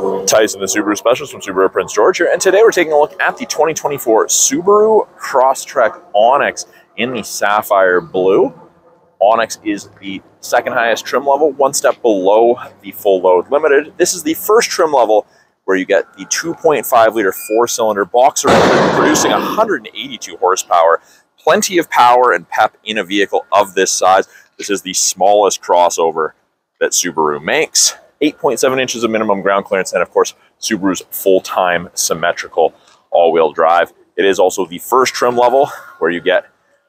Tyson, the Subaru specialist from Subaru Prince George here, and today we're taking a look at the 2024 Subaru Crosstrek Onyx in the Sapphire Blue. Onyx is the second highest trim level, one step below the full load limited. This is the first trim level where you get the 2.5 liter four cylinder boxer producing 182 horsepower. Plenty of power and pep in a vehicle of this size. This is the smallest crossover that Subaru makes. 8.7 inches of minimum ground clearance, and of course, Subaru's full-time symmetrical all-wheel drive. It is also the first trim level where you get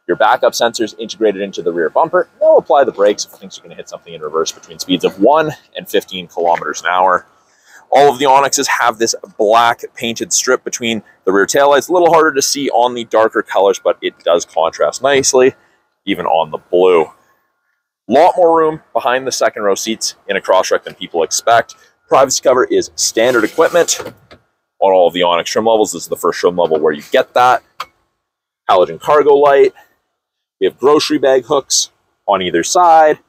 your backup sensors integrated into the rear bumper. They'll apply the brakes if it thinks you're going to hit something in reverse between speeds of 1 and 15 kilometers an hour. All of the Onyxes have this black painted strip between the rear taillights. A little harder to see on the darker colors, but it does contrast nicely, even on the blue lot more room behind the second row seats in a Crosstrek than people expect. Privacy cover is standard equipment on all of the Onyx trim levels. This is the first trim level where you get that. Halogen cargo light. We have grocery bag hooks on either side.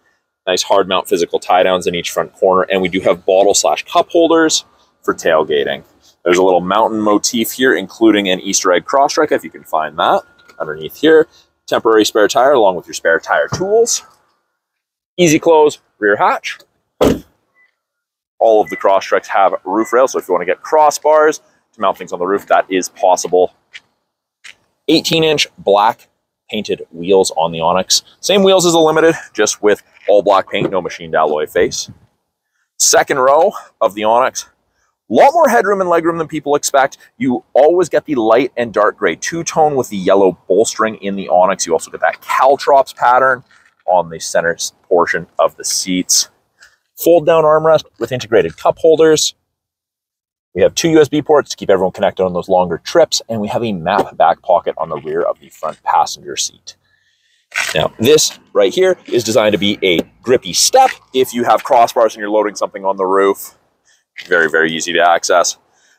Nice hard mount physical tie downs in each front corner. And we do have bottle slash cup holders for tailgating. There's a little mountain motif here, including an Easter egg Crosstrek, if you can find that underneath here. Temporary spare tire along with your spare tire tools. Easy close rear hatch. All of the Crosstreks have roof rails, so if you want to get crossbars to mount things on the roof, that is possible. 18 inch black painted wheels on the Onyx. Same wheels as the Limited, just with all black paint, no machined alloy face. Second row of the Onyx, a lot more headroom and legroom than people expect. You always get the light and dark gray two-tone with the yellow bolstering in the Onyx. You also get that Caltrops pattern on the center portion of the seats. Fold down armrest with integrated cup holders. We have two USB ports to keep everyone connected on those longer trips, and we have a map back pocket on the rear of the front passenger seat. Now, this right here is designed to be a grippy step if you have crossbars and you're loading something on the roof. Very, very easy to access.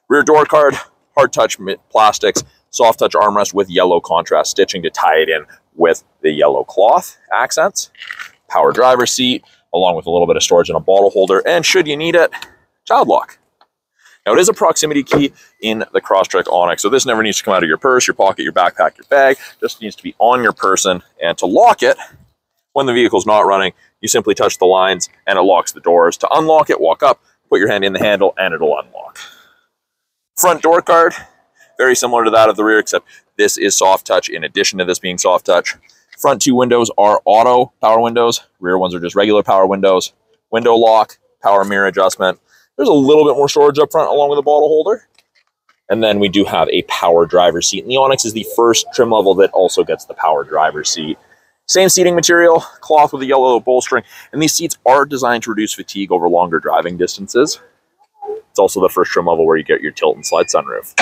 Rear door card, hard touch plastics, soft touch armrest with yellow contrast stitching to tie it in with the yellow cloth accents, power driver seat, along with a little bit of storage and a bottle holder, and should you need it, child lock. Now it is a proximity key in the Crosstrek Onyx, so this never needs to come out of your purse, your pocket, your backpack, your bag, just needs to be on your person. And to lock it, when the vehicle's not running, you simply touch the lines and it locks the doors. To unlock it, walk up, put your hand in the handle, and it'll unlock. Front door card, very similar to that of the rear, except this is soft touch in addition to this being soft touch. Front two windows are auto power windows. Rear ones are just regular power windows. Window lock, power mirror adjustment. There's a little bit more storage up front along with a bottle holder. And then we do have a power driver seat. And the Onyx is the first trim level that also gets the power driver seat. Same seating material, cloth with a yellow bolstering. And these seats are designed to reduce fatigue over longer driving distances. It's also the first trim level where you get your tilt and slide sunroof.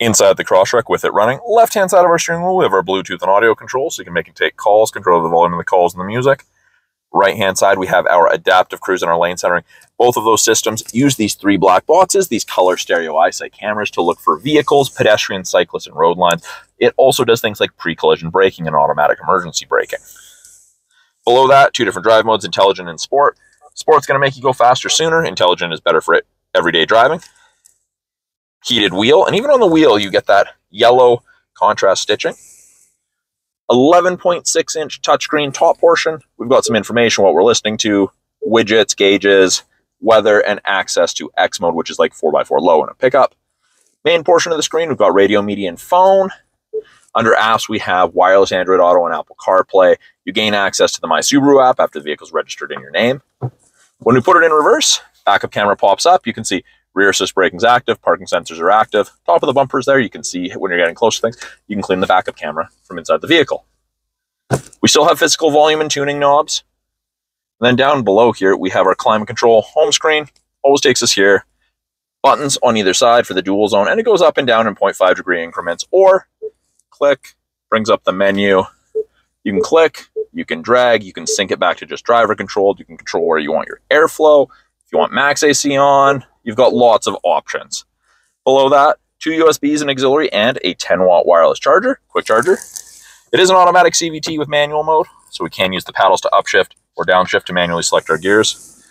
Inside the Crosstrek with it running, left hand side of our steering wheel, we have our Bluetooth and audio control, so you can make and take calls, control the volume of the calls and the music. Right hand side, we have our adaptive cruise and our lane centering. Both of those systems use these three black boxes, these color stereo eyesight cameras to look for vehicles, pedestrians, cyclists, and road lines. It also does things like pre-collision braking and automatic emergency braking. Below that, two different drive modes, intelligent and sport. Sport's going to make you go faster sooner. Intelligent is better for it everyday driving heated wheel. And even on the wheel, you get that yellow contrast stitching. 11.6 inch touchscreen top portion. We've got some information what we're listening to, widgets, gauges, weather, and access to X mode, which is like 4x4 low in a pickup. Main portion of the screen, we've got radio, media, and phone. Under apps, we have wireless Android Auto and Apple CarPlay. You gain access to the My Subaru app after the vehicle's registered in your name. When we put it in reverse, backup camera pops up. You can see Rear assist braking is active, parking sensors are active. Top of the bumpers there, you can see when you're getting close to things, you can clean the backup camera from inside the vehicle. We still have physical volume and tuning knobs. And then down below here, we have our climate control home screen. Always takes us here. Buttons on either side for the dual zone, and it goes up and down in 0.5 degree increments. Or click, brings up the menu. You can click, you can drag, you can sync it back to just driver controlled. You can control where you want your airflow. If you want max AC on, you've got lots of options. Below that, two USBs and auxiliary and a 10 watt wireless charger, quick charger. It is an automatic CVT with manual mode, so we can use the paddles to upshift or downshift to manually select our gears.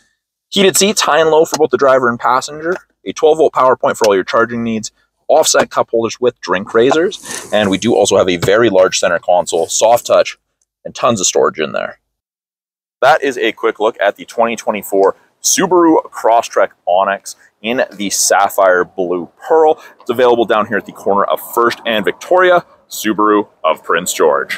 Heated seats, high and low for both the driver and passenger. A 12 volt power point for all your charging needs. Offset cup holders with drink razors, And we do also have a very large center console, soft touch, and tons of storage in there. That is a quick look at the 2024 Subaru Crosstrek Onyx in the sapphire blue pearl. It's available down here at the corner of First and Victoria, Subaru of Prince George.